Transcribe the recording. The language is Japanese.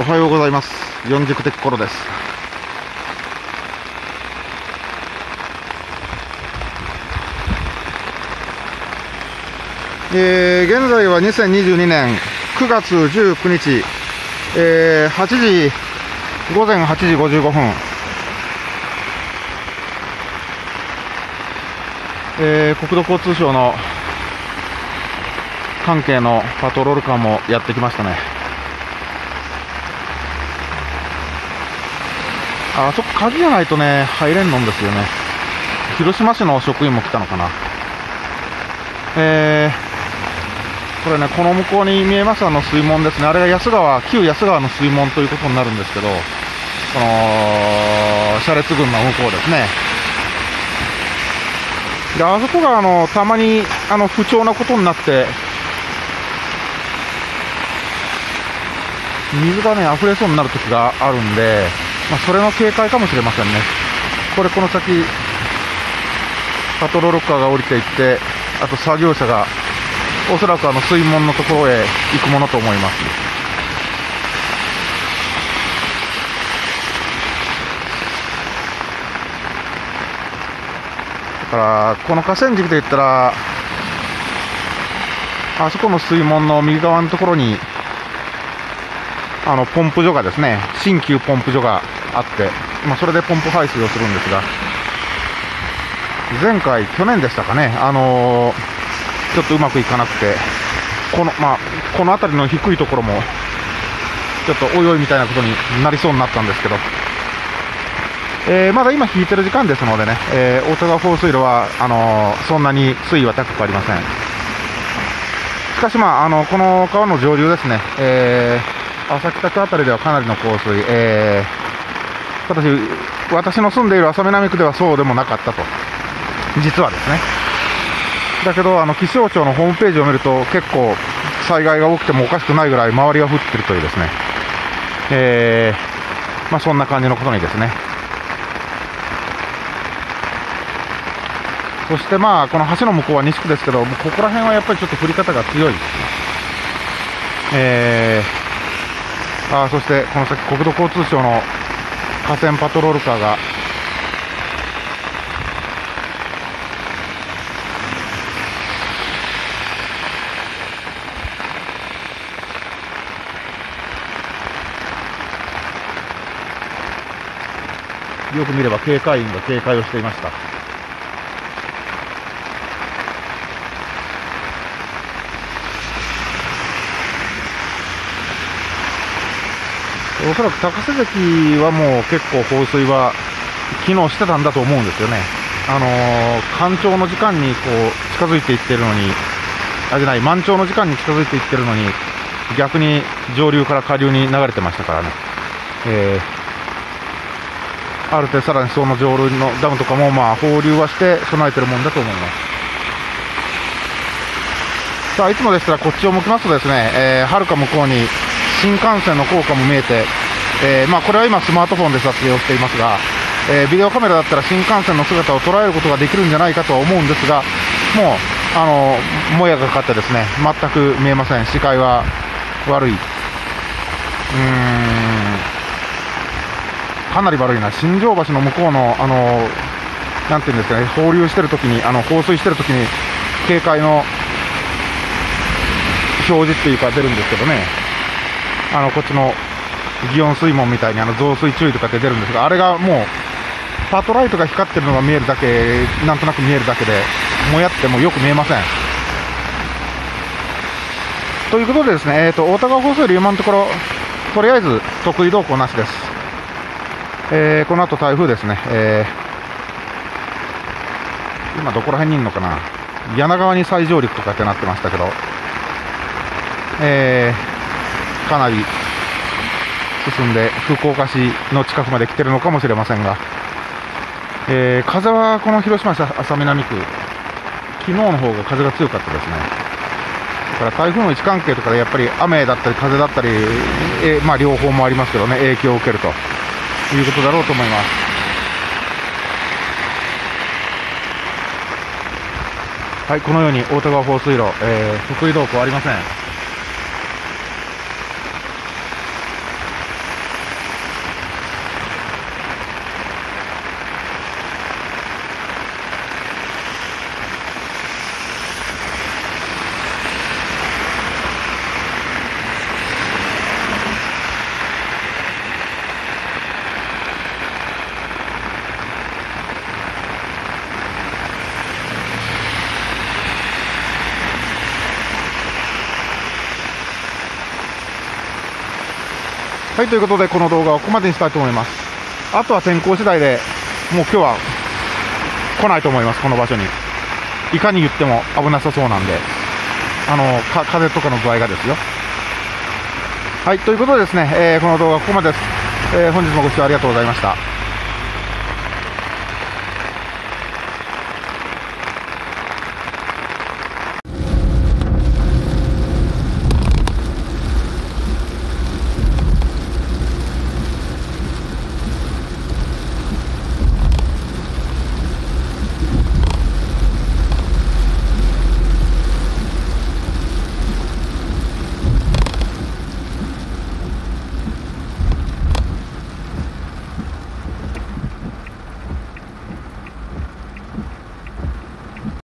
おはようございます。四軸的コロです。えー、現在は2022年9月19日、えー、8時午前8時55分。えー、国土交通省の関係のパトロールカーもやってきましたね。あそこ鍵がないとね、入れんのんですよね。広島市の職員も来たのかな。えー、これね、この向こうに見えますあの水門ですね。あれが安川、旧安川の水門ということになるんですけど、この、車列群の向こうですね。で、あそこがあの、たまにあの、不調なことになって、水がね、溢れそうになる時があるんで、まあ、それの警戒かもしれませんね。これ、この先、パトロールカーが降りていって、あと作業車が、おそらくあの水門のところへ行くものと思います。だから、この河川敷で言ったら、あそこの水門の右側のところに、あのポンプ所がですね、新旧ポンプ所があって、まあ、それでポンプ排水をするんですが、前回、去年でしたかね、あのー、ちょっとうまくいかなくて、この、まあ、この辺りの低いところも、ちょっとおいおいみたいなことになりそうになったんですけど、えー、まだ今引いてる時間ですのでね、えー、大田川放水路は、あのー、そんなに水位は高くありません。しかし、まあ、あのこの川の上流ですね、えー朝北区辺りではかなりの降水、えー、私、私の住んでいる浅南区ではそうでもなかったと、実はですね。だけど、あの気象庁のホームページを見ると、結構、災害が起きてもおかしくないぐらい周りが降ってるというですね、えー、まあ、そんな感じのことにですね。そしてまあ、この橋の向こうは西区ですけど、ここら辺はやっぱりちょっと降り方が強いですね。えーあそしてこの先、国土交通省の河川パトロールカーがよく見れば警戒員が警戒をしていました。おそらく高瀬関はもう結構放水は機能してたんだと思うんですよね。あのー、干潮の時間にこう近づいていってるのに、あ、じゃない、満潮の時間に近づいていってるのに、逆に上流から下流に流れてましたからね。えー、ある程度さらにその上流のダムとかもまあ放流はして備えてるもんだと思います。さあ、いつもでしたらこっちを向きますとですね、えー、はるか向こうに新幹線の効果も見えて、えー、まあ、これは今スマートフォンで撮影をしていますが、えー、ビデオカメラだったら新幹線の姿を捉えることができるんじゃないかとは思うんですが、もう、あの、もやがかかってですね、全く見えません。視界は悪い。うーん、かなり悪いな。新庄橋の向こうの、あの、なんていうんですかね、放流してるときに、あの、放水してるときに、警戒の表示っていうか出るんですけどね、あの、こっちの祇園水門みたいにあの増水注意とかって出るんですが、あれがもう、パトライトが光ってるのが見えるだけ、なんとなく見えるだけで、もやってもよく見えません。ということでですね、え、ー、と、大田川放送より今のところ、とりあえず得意動向なしです。えー、この後台風ですね、えー、今どこら辺にいるのかな、柳川に再上陸とかってなってましたけど、えー、かなり進んで福岡市の近くまで来てるのかもしれませんが、えー、風はこの広島市安佐南区、昨日の方が風が強かったですね。だから台風の位置関係とかでやっぱり雨だったり風だったり、えー、まあ、両方もありますけどね、影響を受けるということだろうと思います。はい、このように大田川放水路、えー、得意動向ありません。はい、ということで、この動画はここまでにしたいと思います。あとは天候次第で、もう今日は来ないと思います、この場所に。いかに言っても危なさそうなんで、あの、か風とかの具合がですよ。はい、ということでですね、えー、この動画はここまでです。えー、本日もご視聴ありがとうございました。